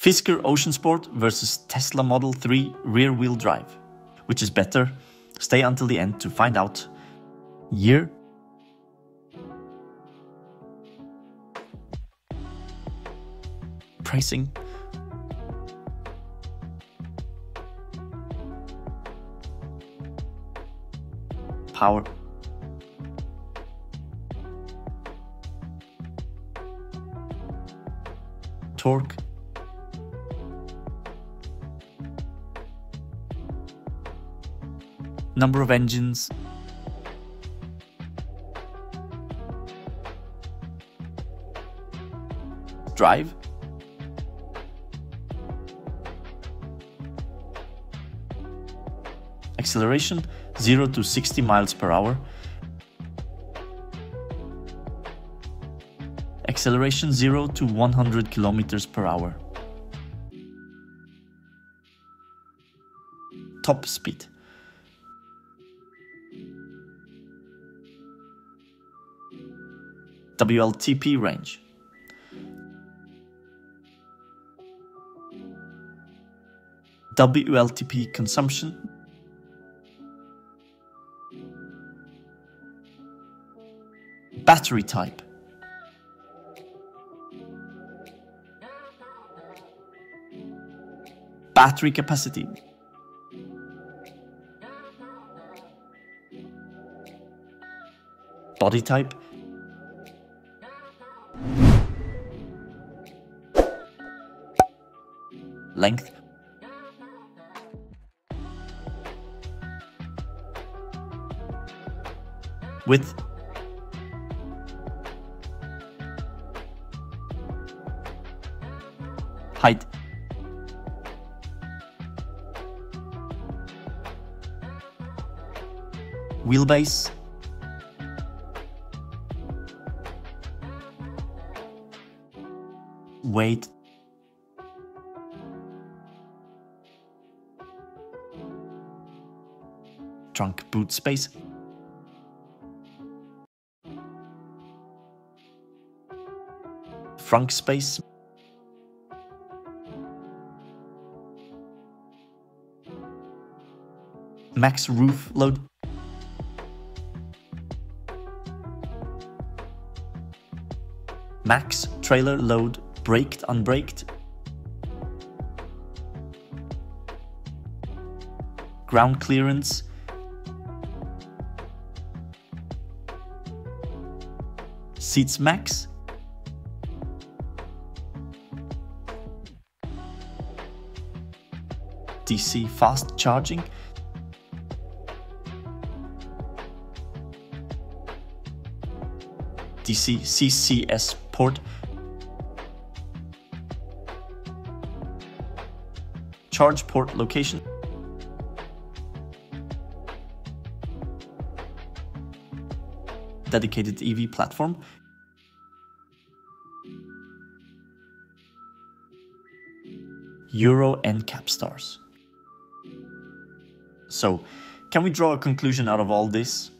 Fisker Ocean Sport versus Tesla Model 3 rear wheel drive. Which is better? Stay until the end to find out. Year pricing power torque number of engines. Drive. Acceleration 0 to 60 miles per hour. Acceleration 0 to 100 kilometers per hour. Top speed WLTP range. WLTP consumption. Battery type. Battery capacity. Body type length. Width height. Wheelbase. Weight trunk boot space. Frunk space. Max roof load. Max trailer load braked unbraked. Ground clearance seats max. DC fast charging. DC CCS port. Charge port location dedicated EV platform Euro NCAP stars. So, can we draw a conclusion out of all this?